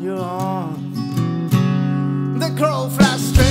your. The crow flies straight.